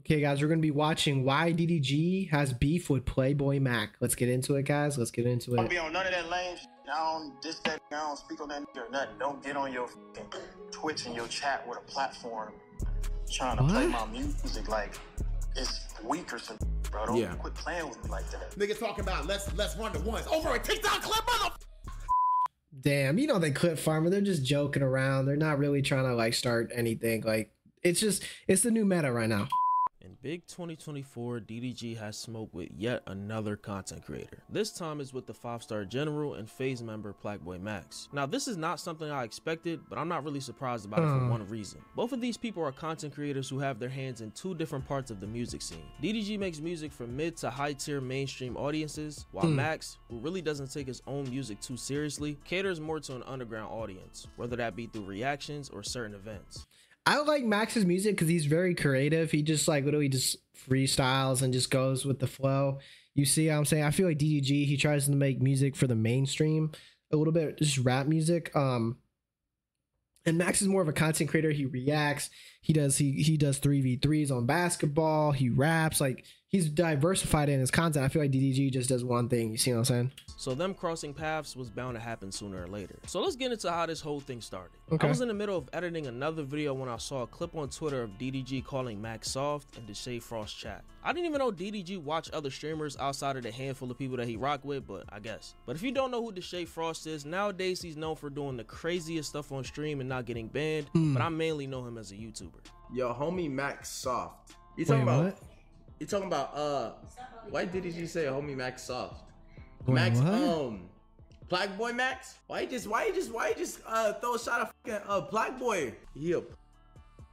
Okay, guys, we're gonna be watching why DDG has beef with Plaqueboy Max. Let's get into it, guys. Let's get into it. Don't it. be on none of that lame shit. I don't this that I don't speak on that nigga or nothing. Don't get on your Twitch and your chat with a platform trying to play my music like it's weak or something, bro. Don't Yeah. quit playing with me like that. Niggas talking about let's let's run to ones over a TikTok clip, mother. Damn, you know they clip farmer. They're just joking around. They're not really trying to like start anything. Like it's just it's the new meta right now. Big 2024, DDG has smoke with yet another content creator. This time is with the 5-star general and FaZe member Plaqueboy Max. Now this is not something I expected, but I'm not really surprised about it for Hmm. one reason. Both of these people are content creators who have their hands in two different parts of the music scene. DDG makes music for mid to high tier mainstream audiences, while Hmm. Max, who really doesn't take his own music too seriously, caters more to an underground audience, whether that be through reactions or certain events. I like Max's music because he's very creative. He just like literally just freestyles and just goes with the flow. You see how I'm saying? I feel like DDG, he tries to make music for the mainstream a little bit, just rap music. Um and Max is more of a content creator. He reacts. He does he he does 3v3s on basketball. He raps. Like he's diversified in his content. I feel like DDG just does one thing. You see what I'm saying? So them crossing paths was bound to happen sooner or later. So let's get into how this whole thing started. Okay. I was in the middle of editing another video when I saw a clip on Twitter of DDG calling Max soft and Deshae Frost chat. I didn't even know DDG watched other streamers outside of the handful of people that he rock with, but I guess. But if you don't know who Deshae Frost is, nowadays he's known for doing the craziest stuff on stream and not getting banned, Hmm. but I mainly know him as a YouTuber. Yo, homie Max Soft. You Wait, talking about? what? You talking about? Uh, why did you say homie Max Soft? Wait, Max, what? um, Plaqueboy Max. Why you just? Why you just? Why you just uh throw a shot of fucking uh Plaqueboy? Yep.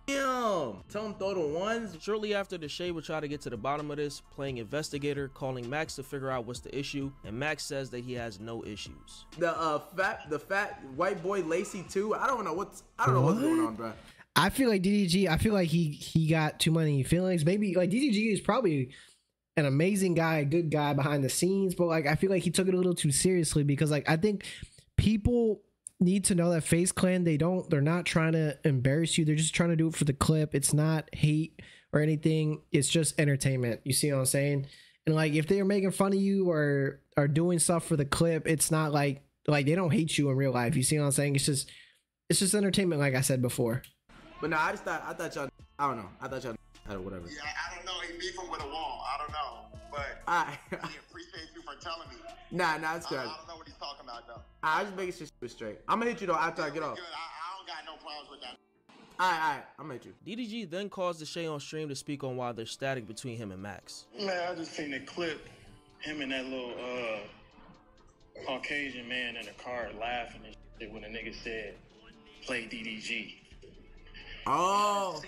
a damn. Tell him throw the ones. Shortly after, Deshae would try to get to the bottom of this, playing investigator, calling Max to figure out what's the issue, and Max says that he has no issues. The uh fat, the fat white boy Lacy too. I don't know what's. I don't know what's going on, bro. I feel like DDG. I feel like he he got too many feelings. Maybe like DDG is probably an amazing guy, a good guy behind the scenes, but like I feel like he took it a little too seriously because like I think people need to know that FaZe Clan they don't they're not trying to embarrass you. They're just trying to do it for the clip. It's not hate or anything. It's just entertainment. You see what I'm saying? And like if they're making fun of you or are doing stuff for the clip, it's not like like they don't hate you in real life. You see what I'm saying? It's just it's just entertainment, like I said before. But nah, I just thought. I thought y'all. I don't know. I thought y'all. Had whatever. Yeah, I don't know. He beefing with a wall. I don't know. But I. he appreciate you for telling me. nah, nah, it's good. I don't know what he's talking about though. I just making shit straight. I'm gonna hit you though after I get off. Good. I, I don't got no problems with that. Alright, alright, I'm gonna hit you. DDG then calls Shay on stream to speak on why there's static between him and Max. Man, I just seen the clip. Him and that little uh Caucasian man in the car laughing and shit when the nigga said, "Play DDG." Oh.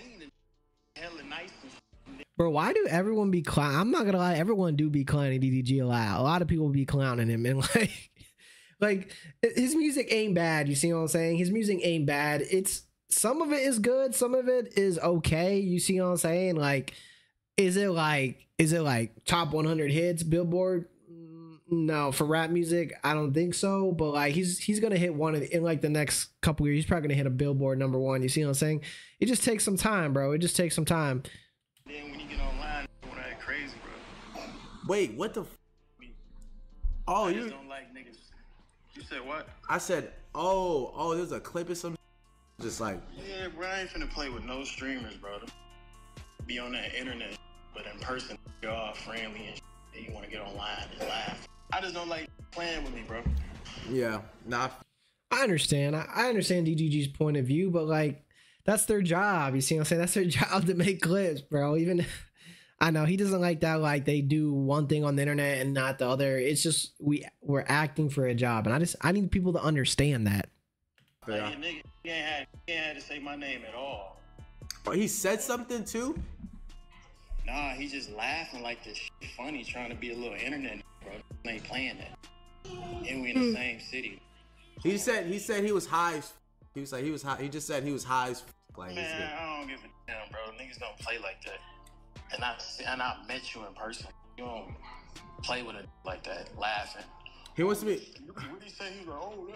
Bro, why do everyone be clown? I'm not gonna lie, everyone do be clowning DDG a lot. A lot of people be clowning him, and like, like his music ain't bad. You see what I'm saying? His music ain't bad. It's some of it is good, some of it is okay. You see what I'm saying? Like, is it like, is it like top 100 hits, Billboard? No, for rap music, I don't think so. But like, he's he's gonna hit one of the, in like the next couple years. He's probably gonna hit a Billboard number one. You see what I'm saying? It just takes some time, bro. It just takes some time. Then when you get online, you wanna crazy, bro. wait, what the? F- oh, you? don't like niggas. You said what? I said, oh, oh, there's a clip or some. Just like, Yeah, bro, I ain't finna play with no streamers, bro. Be on that internet, but in person, you're all friendly and shit. You wanna get online and laugh. I just don't like playing with me, bro. yeah, nah. I understand. I, I understand DDG's point of view, but like that's their job. You see what I'm saying? That's their job to make clips, bro. Even I know he doesn't like that. Like they do one thing on the internet and not the other. It's just we we're acting for a job, and I just I need people to understand that. Like, Yeah. your nigga, he ain't, had, he ain't had to say my name at all. Oh, he said something too. Nah, he's just laughing like this shit funny, trying to be a little internet, bro. Ain't playing that. And we in the hmm. same city. He said he said he was high. He was like he was high. He just said he was high as f- like. Man. I don't give a damn, bro. Niggas don't play like that. And I and I met you in person. You don't play with it like that, laughing. He wants to be. What did he say? He was like, oh,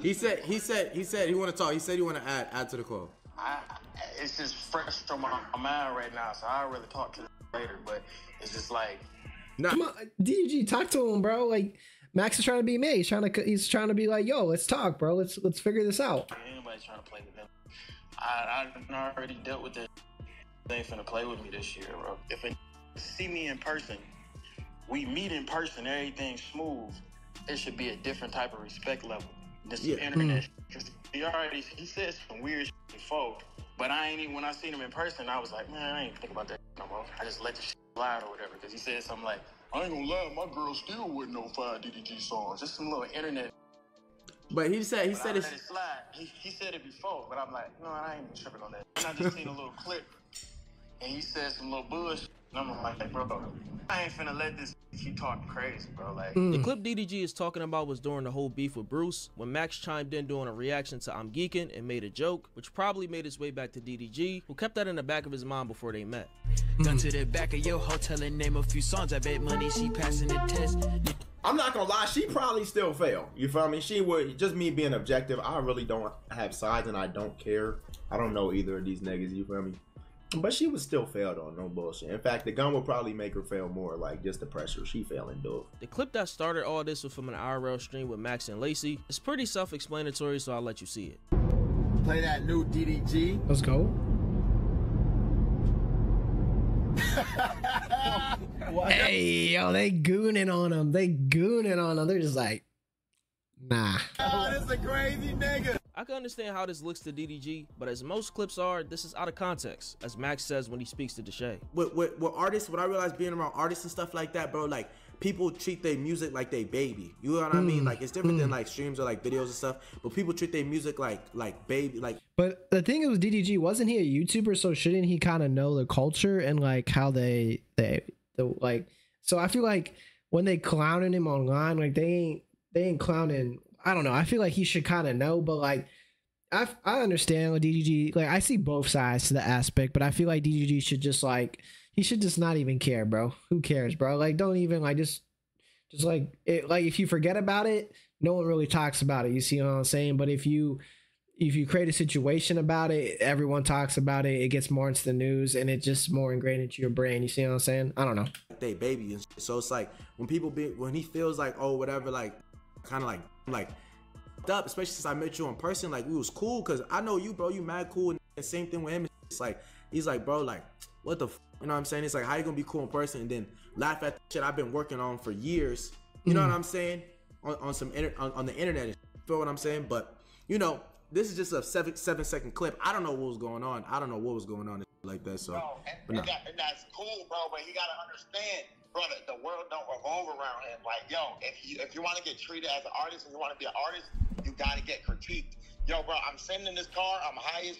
He said he said he said he want to talk. He said he want to add add to the call. I, it's just fresh on my, my mind right now, so I'll really talk to them later. But it's just like, Nah, Come on, DDG, talk to him, bro. Like Max is trying to be me. He's trying to he's trying to be like, yo, let's talk, bro. Let's let's figure this out. anybody trying to play with them. I, I already dealt with it. They ain't finna play with me this year, bro. If they see me in person, we meet in person, everything's smooth. It should be a different type of respect level. This Yeah. internet, hmm. because he already he said some weird shit before, but I ain't even when I seen him in person, I was like, man, I ain't even think about that no more. I just let the shit slide or whatever, because he said something like, I ain't gonna lie, my girl still wouldn't know five DDG songs. Just some little internet but he said he but said it's it slide. He, he said it before, but I'm like, no, I ain't tripping on that. And I just seen a little clip, and he said some little bullshit. And I'm like, bro, I ain't finna let this keep talking crazy, bro. Like, Mm. The clip DDG is talking about was during the whole beef with Bruce when Max chimed in doing a reaction to I'm Geeking and made a joke, which probably made its way back to DDG, who kept that in the back of his mind before they met. Gun to the back of your hotel and name a few songs. I bet money she passing the test. I'm not gonna lie, she probably still failed. You feel me? She would just me being objective. I really don't have sides and I don't care. I don't know either of these niggas. You feel me? But she was still failed on, no bullshit. In fact, the gun would probably make her fail more, like just the pressure. She failing, dude. The clip that started all this was from an IRL stream with Max and Lacy. It's pretty self-explanatory, so I'll let you see it. Play that new DDG. Let's go. Hey, yo, they gooning on him. They gooning on him. They're just like, nah. Oh, this a crazy nigga. I can understand how this looks to DDG, but as most clips are, this is out of context, as Max says when he speaks to Deshae. with, with, with artists, what I realized being around artists and stuff like that, bro, like people treat their music like they baby. You know what I mean? Hmm. Like it's different than hmm. like streams or like videos and stuff. But people treat their music like like baby, like But the thing is with DDG, wasn't he a YouTuber? So shouldn't he kind of know the culture and like how they they the like? So I feel like when they clowning him online, like they ain't they ain't clowning. I don't know. I feel like he should kind of know, but like. I, I understand with DDG like I see both sides to the aspect, but I feel like DDG should just like he should just not even care, bro. Who cares, bro? Like don't even like just just like it like if you forget about it, no one really talks about it. You see what I'm saying? But if you if you create a situation about it, everyone talks about it. It gets more into the news, and it's just more ingrained into your brain. You see what I'm saying? I don't know. they baby and so it's like when people be when he feels like oh whatever like kind of like like up especially since I met you in person like we was cool because I know you bro you mad cool and the same thing with him. It's like he's like bro like what the f-? you know what I'm saying? It's like how you gonna be cool in person and then laugh at the shit I've been working on for years? You know what mm. I'm saying? On, on some inter- on, on the internet feel what I'm saying? But you know this is just a seven seven second clip. I don't know what was going on. I don't know what was going on like that so Bro, and, but no. and, that, and that's cool, bro. But he gotta understand, brother. The world don't revolve around him. Like, yo, if you if you want to get treated as an artist and you want to be an artist, you gotta get critiqued. Yo, bro, I'm sitting in this car. I'm high as.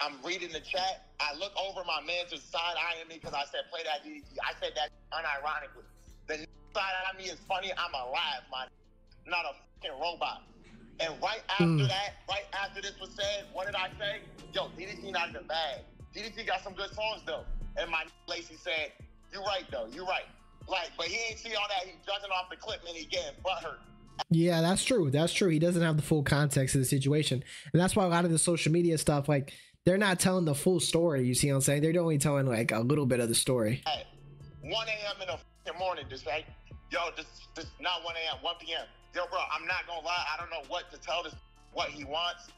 I'm reading the chat. I look over my man to side eyeing me because I said play that DDG. I said that unironically. The side eye me is funny. I'm alive, man. Not a fucking robot. And right hmm. after that, right after this was said, what did I say? Yo, DDG not even bad. DDG got some good songs though. And my Lacy said, "You're right though. you're right." Like, but he ain't see all that. He judging off the clip and he getting butthurt. Yeah, that's true. That's true. He doesn't have the full context of the situation, and that's why a lot of the social media stuff, like they're not telling the full story. You see what I'm saying? They're only telling like a little bit of the story. At 1 a.m. in the morning, just like, yo, this, this not 1 a.m., 1 p.m. Yo, bro, I'm not gonna lie. I don't know what to tell this, what he wants.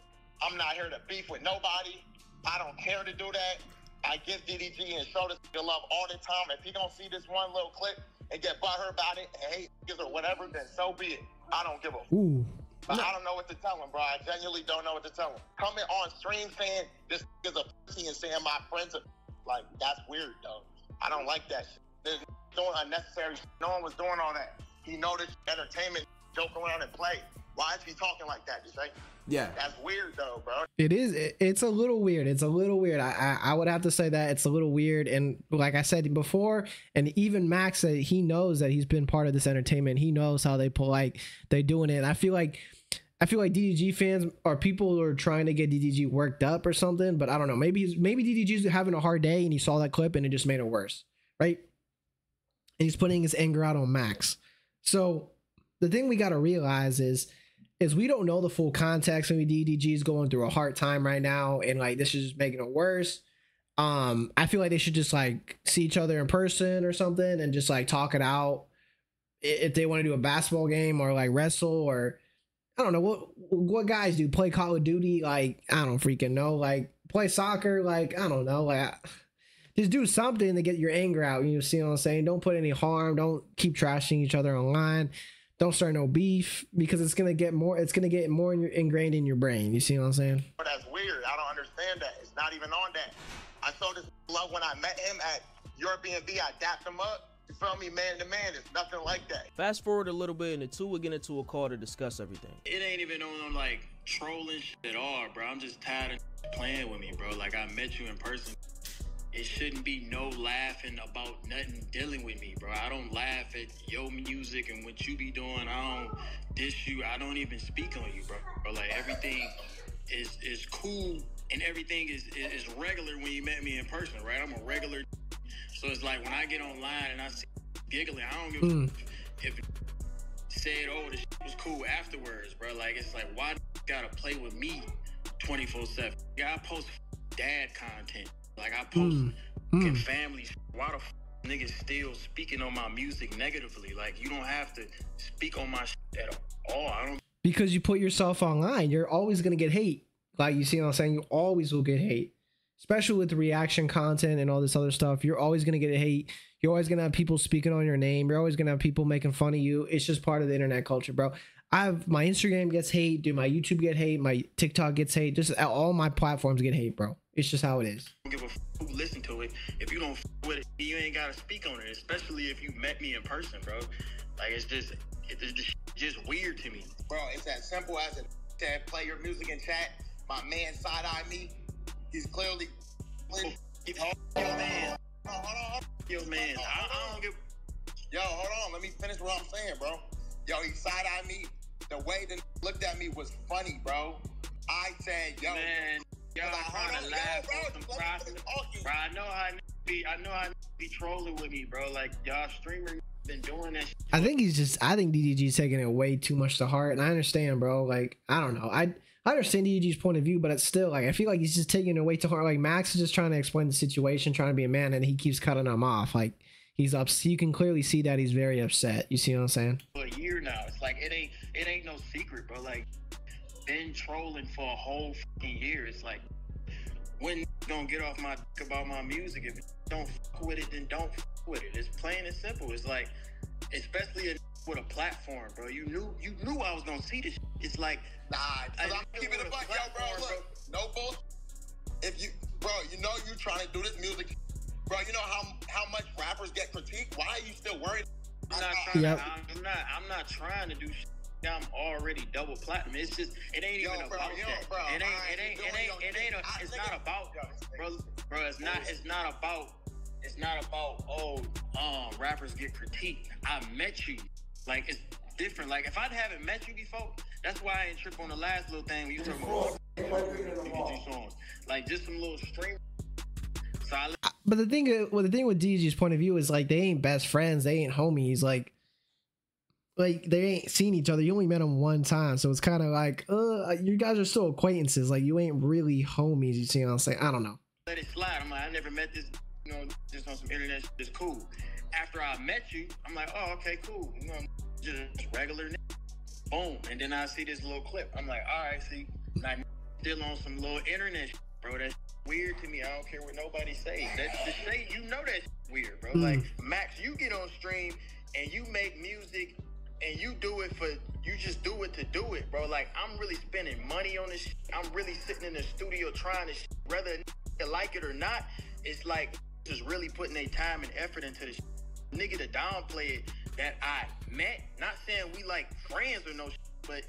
I'm not here to beef with nobody. I don't care to do that. I give DDG and show this nigga love all the time. If he don't see this one little clip and get butthurt about it and hate niggas or whatever, then so be it. I don't give a. Ooh, but I don't know what to tell him, bro. I genuinely don't know what to tell him. Coming on stream saying this is a pussy and saying my friends are like that's weird though. I don't like that shit. There's doing unnecessary shit. No one was doing all that. He know this entertainment, joke around and play. Why is he talking like that? Just like yeah that's weird though, bro. it is. it- It's a little weird. It's a little weird. I, I I would have to say that it's a little weird. And like I said before, and even Max said he knows that he's been part of this entertainment. He knows how they pull like they're doing it. And I feel like. I feel like DDG fans or people who are trying to get DDG worked up or something, but I don't know. Maybe he's, maybe DDG's having a hard day and he saw that clip and it just made it worse, right? And he's putting his anger out on Max. So the thing we got to realize is is we don't know the full context. Maybe DDG is going through a hard time right now, and like this is just making it worse. Um, I feel like they should just like see each other in person or something and just like talk it out. If they want to do a basketball game or like wrestle or I don't know what what guys do play Call of Duty like I don't freaking know like play soccer like I don't know like just do something to get your anger out. You know, see what I'm saying? Don't put any harm. Don't keep trashing each other online. Don't start no beef because it's gonna get more. It's gonna get more in your, ingrained in your brain. You see what I'm saying? But that's weird. I don't understand that. It's not even on that. I saw this love when I met him at European V. I dapped him up. You feel me, man to man? It's nothing like that. Fast forward a little bit, and the two will get into a call to discuss everything. It ain't even on like trolling shit at all, bro. I'm just tired of playing with me, bro. Like I met you in person. It shouldn't be no laughing about nothing dealing with me, bro. I don't laugh at your music and what you be doing. I don't diss you. I don't even speak on you, bro. bro like everything is is cool and everything is, is regular when you met me in person, right? I'm a regular. So it's like when I get online and I see giggling, I don't give a Mm. if said, oh, the shit was cool afterwards, bro. Like, it's like, why gotta play with me 24 7? Yeah, I post dad content. Like, I post Mm. Mm. family. shit. Why the f- niggas still speaking on my music negatively? Like, you don't have to speak on my shit at all. I don't Because you put yourself online, you're always gonna get hate. Like you see what I'm saying? You always will get hate, especially with reaction content and all this other stuff. You're always gonna get hate. You're always gonna have people speaking on your name. You're always gonna have people making fun of you. It's just part of the internet culture, bro. I have my Instagram gets hate, do My YouTube get hate. My TikTok gets hate. Just all my platforms get hate, bro. It's just how it is. Don't give a f- who listen to it. If you don't f- with it, you ain't gotta speak on it. Especially if you met me in person, bro. Like it's just, it's just, just weird to me. Bro, it's as simple as it said, play your music in chat. My man side eye me. He's clearly. Hold Yo, man, on, hold on, hold on. yo, man. I, I don't give. Yo, hold on. Let me finish what I'm saying, bro. Yo, he side eyed me. The way that looked at me was funny, bro. I said, yo, Man, y'all Hold trying to yo, laugh bro, on some let me process. finish talking. Bro, I know how niggas be. I know how niggas be trolling with me, bro. Like y'all streamer been doing that. Shit. I think he's just. I think DDG's taking it way too much to heart, and I understand, bro. Like I don't know. I I understand DDG's point of view, but it's still like I feel like he's just taking it way too hard. Like Max is just trying to explain the situation, trying to be a man, and he keeps cutting him off. Like he's up. You can clearly see that he's very upset. You see what I'm saying? For a year now, it's like it ain't. It ain't no secret, bro. Like been trolling for a whole fucking year. It's like when gonna get off my dick about my music. If you don't fuck with it, then don't fuck with it. It's plain and simple. It's like, especially a, with a platform, bro. You knew you knew I was gonna see this. It's like nah, I cause I'm keeping know it what buck, a yo, bro. platform, Look, no bull. If you, bro, you know you trying to do this music, bro. You know how how much rappers get critiqued. Why are you still worried? I'm not trying. Yep. To, I'm not. I'm not trying to do. Shit. I'm already double platinum. It's just. It ain't Yo, even bro, about yo, that. bro, it ain't. It ain't. It ain't. It ain't. A, I- it's nigga, not about. Bro, bro, it's not. It's not about. It's not about. Oh, um, rappers get critiqued. I met you. Like it's different. Like if I haven't met you before, that's why I ain't trip on the last little thing when you talking about songs. Like just some little stream. So I But the thing, uh, well, the thing with DDG's point of view is like they ain't best friends. They ain't homies. Like. Like they ain't seen each other. You only met them one time, so it's kind of like, uh, you guys are still acquaintances. Like you ain't really homies. You see what I'm saying? I don't know. let it slide. I'm like, I never met this, you know, just on some internet. It's cool. After I met you, I'm like, oh, okay, cool. You know, just regular. Boom. And then I see this little clip. I'm like, all right, see, like, still on some little internet bro. That's weird to me. I don't care what nobody say. That's the say, you know that's weird, bro. Mm. Like, Max, you get on stream and you make music and you do it for you just do it to do it, bro. Like I'm really spending money on this. Shit. I'm really sitting in the studio trying to, whether like it or not. It's like just really putting their time and effort into this. shit. Nigga to downplay it that I met. Not saying we like friends or no, shit, but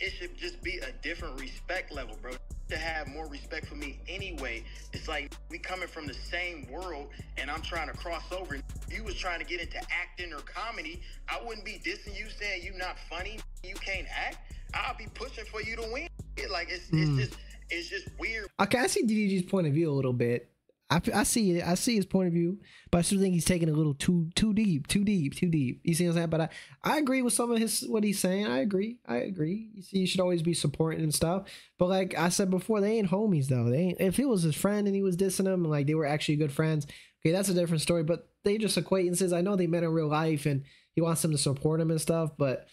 it should just be a different respect level, bro. To have more respect for me anyway. It's like we coming from the same world, and I'm trying to cross over. If you was trying to get into acting or comedy, I wouldn't be dissing you, saying you not funny, you can't act. I'll be pushing for you to win. Like it's Mm. it's just it's just weird. Okay, I see DDG's point of view a little bit. I, I see it. I see his point of view, but I still think he's taking a little too too deep, too deep, too deep. You see what I'm saying? But I, I agree with some of his what he's saying. I agree. I agree. You see, you should always be supporting and stuff. But like I said before, they ain't homies though. They ain't. If it was his friend and he was dissing him, and like they were actually good friends, okay, that's a different story. But they just acquaintances. I know they met in real life, and he wants them to support him and stuff. But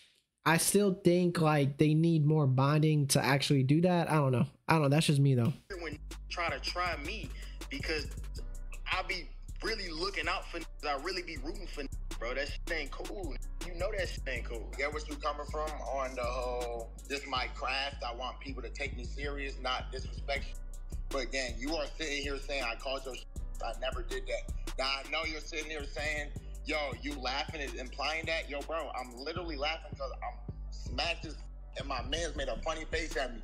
I still think like they need more bonding to actually do that. I don't know. I don't know. That's just me though. when try to try me because I be really looking out for. I really be rooting for bro. That shit ain't cool. You know that shit ain't cool. Get what you coming from on the whole, this is my craft. I want people to take me serious, not disrespect. But again, you are sitting here saying I called your shit. I never did that. Now I know you're sitting here saying, yo, you laughing is implying that. Yo, bro, I'm literally laughing because I'm smashed and my man's made a funny face at me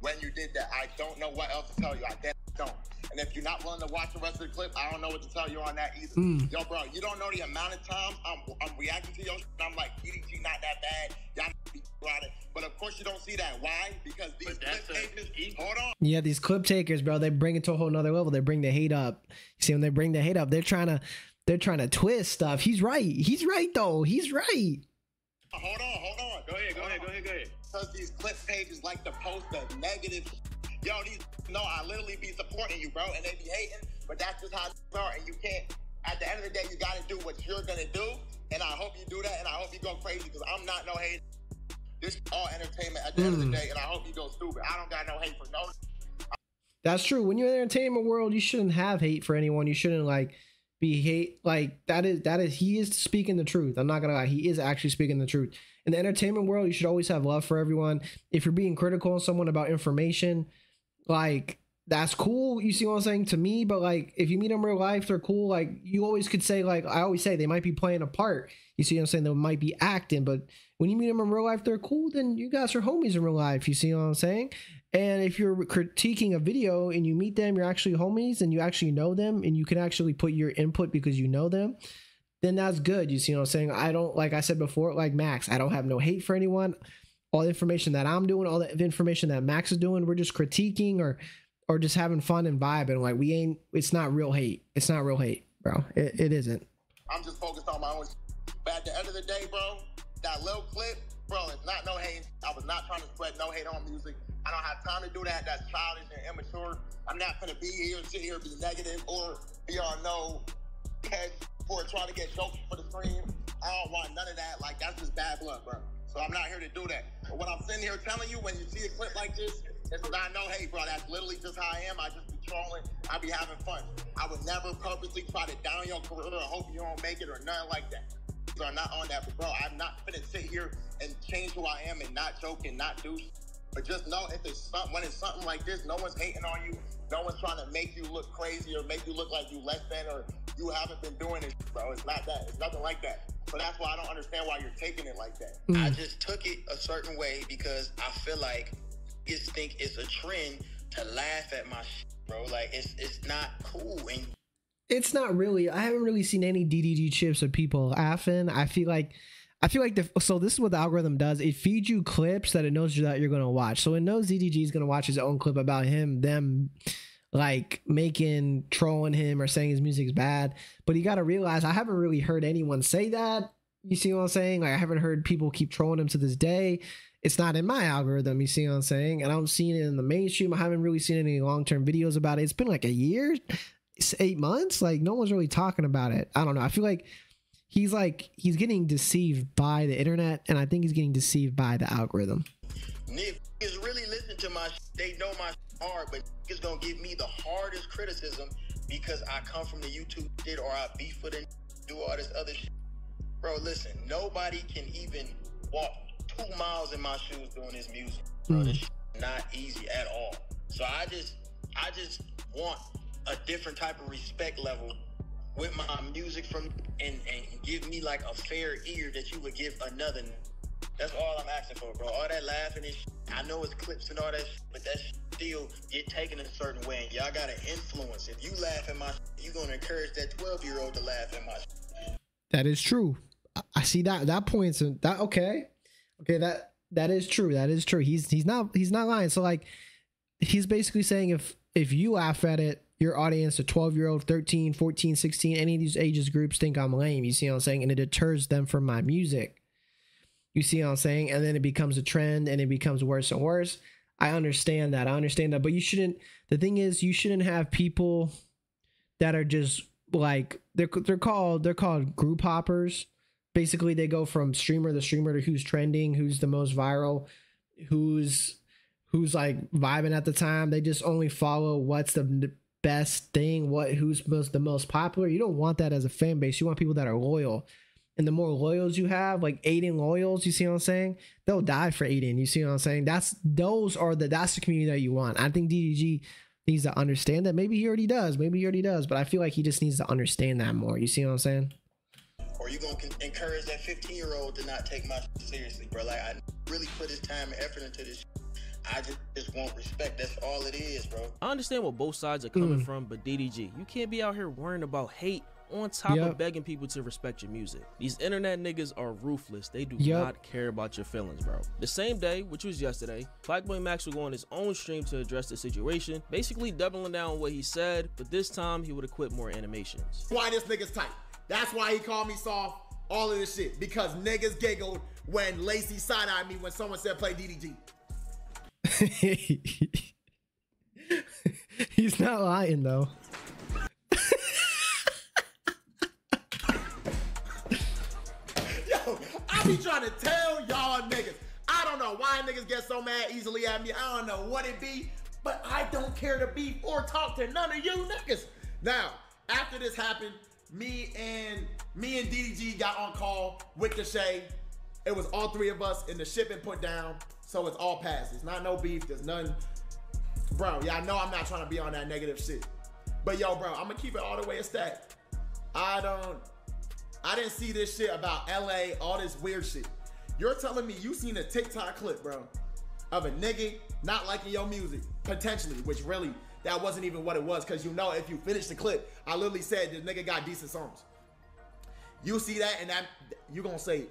when you did that. I don't know what else to tell you. I don't. And if you're not willing to watch the rest of the clip, I don't know what to tell you on that either. Mm. Yo, bro, you don't know the amount of times I'm, I'm reacting to your shit. I'm like, DDG not that bad. Y'all need to be about it. But of course you don't see that. Why? Because these But that's clip a- takers, hold on. Yeah, these clip takers, bro, they bring it to a whole nother level. They bring the hate up. You see, when they bring the hate up, they're trying to they're trying to twist stuff. He's right. He's right though. He's right. Hold on, hold on. Go ahead, go ahead, go ahead, go ahead. Because these clip pages like to post the negative. Yo, these no, I literally be supporting you, bro, and they be hating, but that's just how they are, and you can't. At the end of the day, you got to do what you're gonna do, and I hope you do that, and I hope you go crazy because I'm not no hate. This all entertainment at the end of the Mm. day, and I hope you go stupid. I don't got no hate for no. That's true. When you're in the entertainment world, you shouldn't have hate for anyone. You shouldn't like be hate like that is that is he is speaking the truth. I'm not gonna lie, he is actually speaking the truth. In the entertainment world, you should always have love for everyone. If you're being critical on someone about information, like that's cool. You see what I'm saying to me, but like if you meet them in real life, they're cool. Like you always could say, like I always say, they might be playing a part. You see what I'm saying? They might be acting, but when you meet them in real life, they're cool. Then you guys are homies in real life. You see what I'm saying? And if you're critiquing a video and you meet them, you're actually homies and you actually know them and you can actually put your input because you know them, then that's good. You see what I'm saying? I don't, like I said before, like Max, I don't have no hate for anyone. All the information that I'm doing, all the information that Max is doing, we're just critiquing or or just having fun and vibing. Like we ain't, it's not real hate. It's not real hate, bro. It, it isn't. I'm just focused on my own. But at the end of the day, bro, that little clip, bro, it's not no hate. I was not trying to spread no hate on music. I don't have time to do that. That's childish and immature. I'm not gonna be here, sit here, be negative, or be on no catch for trying to get jokes for the stream. I don't want none of that. Like that's just bad blood, bro. So I'm not here to do that. But what I'm sitting here telling you, when you see a clip like this, it's I know, hey, bro. That's literally just how I am. I just be trolling. I be having fun. I would never purposely try to down your career or hope you don't make it or nothing like that. So I'm not on that, but bro, I'm not gonna sit here and change who I am and not joke and not do. But just know if it's something when it's something like this, no one's hating on you. No one's trying to make you look crazy or make you look like you less than or you haven't been doing it, bro. It's not that. It's nothing like that. So that's why I don't understand why you're taking it like that. Mm. I just took it a certain way because I feel like niggas think it's a trend to laugh at my shit, bro. Like it's it's not cool. And it's not really i haven't really seen any ddg chips of people laughing i feel like i feel like the so this is what the algorithm does. It feeds you clips that it knows that you're going to watch. So it knows ddg is going to watch his own clip about him them like making trolling him or saying his music's bad. But you got to realize i haven't really heard anyone say that. You see what i'm saying? Like i haven't heard people keep trolling him to this day. It's not in my algorithm you see what i'm saying? And i'm seeing it in the mainstream. I haven't really seen any long-term videos about it. It's been like a year eight months? Like no one's really talking about it. I don't know. I feel like he's like he's getting deceived by the internet and i think he's getting deceived by the algorithm niggas really listen to my they know my hard, but niggas gonna give me the hardest criticism because I come from the YouTube shit or I beef with and do all this other shit. Bro, listen, nobody can even walk two miles in my shoes doing this music. Bro, Mm. this shit not easy at all. So I just I just want a different type of respect level with my music from and and give me like a fair ear that you would give another that's all I'm asking for, bro. All that laughing and shit. I know it's clips and all that shit, but that shit still get taken a certain way. And y'all got to influence. If you laugh at my shit, you to encourage that 12 year old to laugh at my shit. that is true I- i see that that points in that okay okay that that is true that is true he's he's not he's not lying so like he's basically saying if if you laugh at it your audience, a 12 year old, 13, 14, 16, any of these ages groups think I'm lame. You see what I'm saying? And it deters them from my music. You see what I'm saying? And then it becomes a trend and it becomes worse and worse. I understand that. I understand that. But you shouldn't, the thing is, you shouldn't have people that are just like, they're, they're called, they're called group hoppers. Basically, they go from streamer to streamer to who's trending, who's the most viral, who's who's like vibing at the time. They just only follow what's the best thing, what who's most the most popular. You don't want that as a fan base. You want people that are loyal. And the more loyals you have, like Adin loyals, you see what I'm saying? They'll die for Adin. You see what I'm saying? That's those are the that's the community that you want. I think DDG needs to understand that. Maybe he already does. Maybe he already does. But I feel like he just needs to understand that more. You see what I'm saying? Or you gonna encourage that 15 year old to not take my seriously, bro? Like I really put his time and effort into this. Shit. I just, just want respect. That's all it is, bro. I understand where both sides are coming Mm. from, but DDG, you can't be out here worrying about hate on top Yep. of begging people to respect your music. These internet niggas are ruthless. They do Yep. not care about your feelings, bro. The same day, which was yesterday, Plaqueboy Max would go on his own stream to address the situation, basically doubling down on what he said, but this time he would equip more animations. why this nigga's tight. That's why he called me soft. All of this shit because niggas giggled when Lacy side eyed me when someone said play DDG. He's not lying though. Yo, I be trying to tell y'all niggas. I don't know why niggas get so mad easily at me. I don't know what it be, but I don't care to beef or talk to none of you niggas. Now, after this happened, me and me and DDG got on call with Deshae. It was all three of us, in the ship been put down, so it's all past. It's not no beef. There's none. Bro, yeah, I know I'm not trying to be on that negative shit. But yo, bro, I'm gonna keep it all the way a stack. I don't I didn't see this shit about LA, all this weird shit. You're telling me you seen a TikTok clip, bro, of a nigga not liking your music, potentially, which really that wasn't even what it was, because you know if you finish the clip, I literally said this nigga got decent songs. You see that and that you gonna say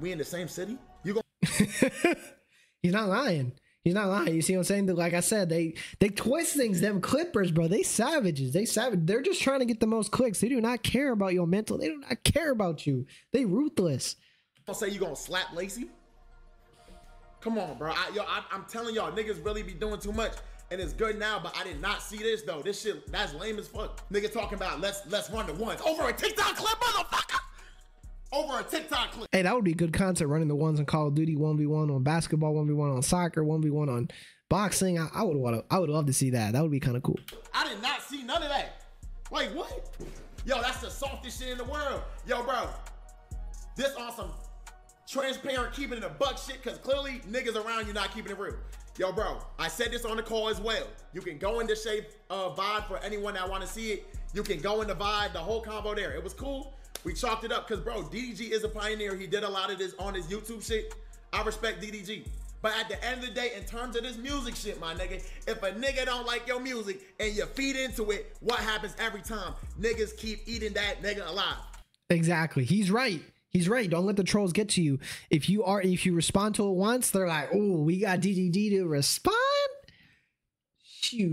we in the same city? You gonna He's not lying. He's not lying. You see what I'm saying? Like I said, they they twist things. Them clippers, bro. They savages. They savage. They're just trying to get the most clicks. They do not care about your mental. They do not care about you. They ruthless. gonna say you gonna slap Lacy? Come on, bro. I, yo, I, I'm telling y'all, niggas really be doing too much, and it's good now. But I did not see this though. This shit, that's lame as fuck. Niggas talking about let's let's run the ones over a TikTok clip, motherfucker. Over a TikTok clip. Hey, that would be good content. Running the ones on Call of Duty, one v one on basketball, one v one on soccer, one v one on boxing. I, I would want to. I would love to see that. That would be kind of cool. I did not see none of that. Like what? Yo, that's the softest shit in the world. Yo, bro, this on some transparent, keeping it a buck shit, cause clearly niggas around you not keeping it real. Yo, bro, I said this on the call as well. You can go into shape uh, vibe for anyone that want to see it. You can go in the vibe, the whole combo there. It was cool. We chalked it up because, bro, DDG is a pioneer. He did a lot of this on his YouTube shit. I respect DDG. But at the end of the day, in terms of this music shit, my nigga, if a nigga don't like your music and you feed into it, what happens every time? Niggas keep eating that nigga alive. Exactly. He's right. He's right. Don't let the trolls get to you. If you are, if you respond to it once, they're like, "Oh, we got DDG to respond." Shoot.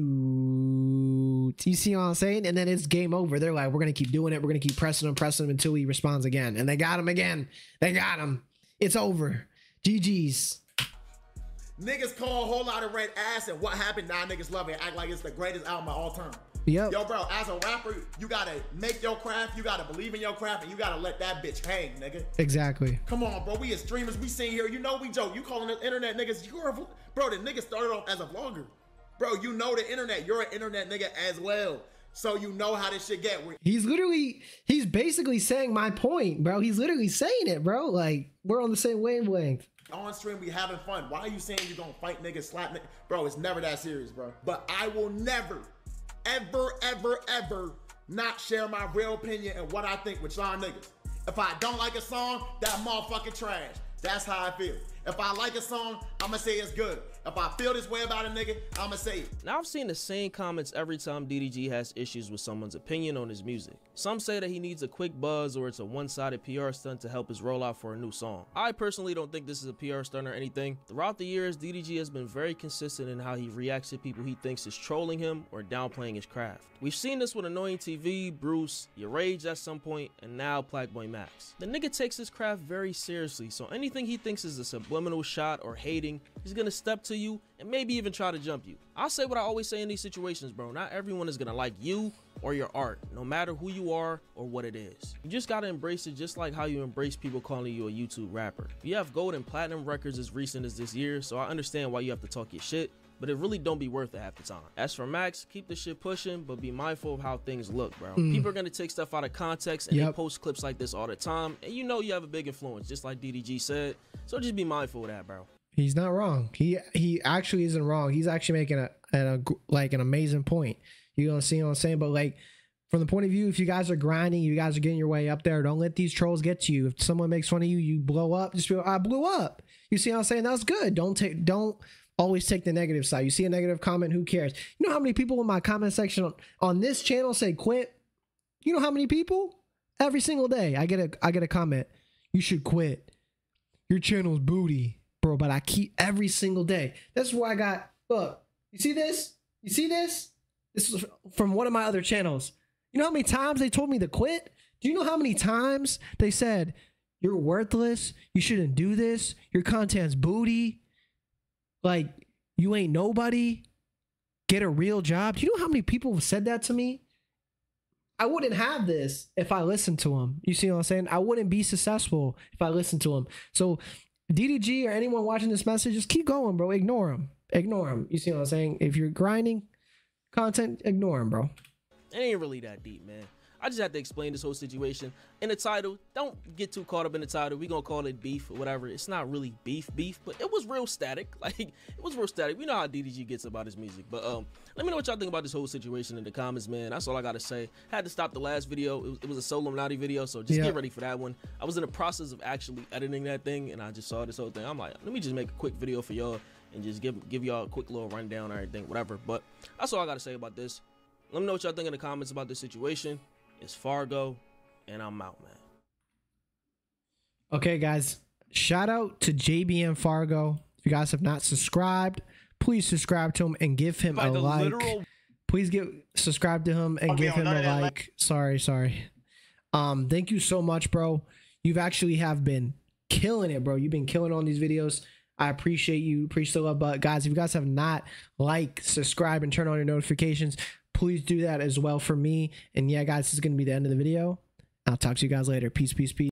You see what I'm saying? And then it's game over. They're like, "We're gonna keep doing it. We're gonna keep pressing him, pressing him until he responds again." And they got him again. They got him. It's over. GG's. Niggas call a whole lot of red ass, and what happened? Now niggas love it, act like it's the greatest album of all time. Yep. Yo, bro, as a rapper, you gotta make your craft, you gotta believe in your craft, and you gotta let that bitch hang, nigga. Exactly. Come on, bro. We as streamers, we sitting here. You know we joke. You calling the internet niggas. You're a, bro. The nigga started off as a vlogger. Bro, you know the internet. You're an internet nigga as well. So you know how this shit get. He's literally, he's basically saying my point, bro. He's literally saying it, bro. Like we're on the same wavelength. On stream, we having fun. Why are you saying you gonna fight niggas, slap niggas? Bro, it's never that serious, bro. But I will never, ever, ever, ever not share my real opinion and what I think with y'all niggas. If I don't like a song, that motherfucking trash. That's how I feel. If I like a song, I'ma say it's good. If I feel this way about a nigga, I'ma say it. Now, I've seen the same comments every time DDG has issues with someone's opinion on his music. Some say that he needs a quick buzz or it's a one sided PR stunt to help his rollout for a new song. I personally don't think this is a PR stunt or anything. Throughout the years, DDG has been very consistent in how he reacts to people he thinks is trolling him or downplaying his craft. We've seen this with Annoying TV, Bruce, YourRAGE at some point, and now Plaqueboy Max. The nigga takes his craft very seriously, so anything he thinks is a subliminal shot or hating, he's gonna step to you and maybe even try to jump you. I'll say what I always say in these situations, bro. Not everyone is gonna like you or your art, no matter who you are or what it is. You just gotta embrace it just like how you embrace people calling you a YouTube rapper. You have gold and platinum records as recent as this year, so I understand why you have to talk your shit, but it really don't be worth it half the time. As for Max, keep the shit pushing, but be mindful of how things look, bro. Mm. People are gonna take stuff out of context and they post clips like this all the time, and you know you have a big influence, just like DDG said. So just be mindful of that, bro. He's not wrong. He he actually isn't wrong. He's actually making a, a, like an amazing point. You gonna see what I'm saying? But like from the point of view, if you guys are grinding, you guys are getting your way up there. Don't let these trolls get to you. If someone makes fun of you, you blow up. Just feel I blew up. You see what I'm saying? That's good. Don't take don't always take the negative side. You see a negative comment, who cares? You know how many people in my comment section on, on this channel say quit? You know how many people? Every single day I get a I get a comment. You should quit. Your channel's booty, But I keep every single day. That's why I got. Look, you see this? You see this? This is from one of my other channels. You know how many times they told me to quit? Do you know how many times they said you're worthless? You shouldn't do this. Your content's booty. Like you ain't nobody. Get a real job. Do you know how many people have said that to me? I wouldn't have this if I listened to them. You see what I'm saying? I wouldn't be successful if I listened to them. So DDG or anyone watching this message, just keep going, bro. Ignore him. Ignore him. You see what I'm saying? If you're grinding content, ignore him, bro. It ain't really that deep, man. I just had to explain this whole situation. In the title, don't get too caught up in the title. we gonna call it beef or whatever. It's not really beef beef, but it was real static. Like it was real static. We know how DDG gets about his music. But um let me know what y'all think about this whole situation in the comments, man. That's all I gotta say. Had to stop the last video. It was, it was a solo Naughty video, so just Yeah. get ready for that one. I was in the process of actually editing that thing and I just saw this whole thing. I'm like, let me just make a quick video for y'all and just give give y'all a quick little rundown or anything, whatever. But that's all I gotta say about this. Let me know what y'all think in the comments about this situation. It's Fargo, and I'm out, man. Okay, guys. Shout out to JBM Fargo. If you guys have not subscribed, please subscribe to him and give him By a like. literal please give subscribe to him and Okay, give him a that, like. Sorry, sorry. Um, thank you so much, bro. You've actually have been killing it, bro. You've been killing on these videos. I appreciate you. Appreciate the love. But guys, if you guys have not like, subscribe, and turn on your notifications, please do that as well for me. And yeah, guys, this is gonna be the end of the video. I'll talk to you guys later. Peace, peace, peace.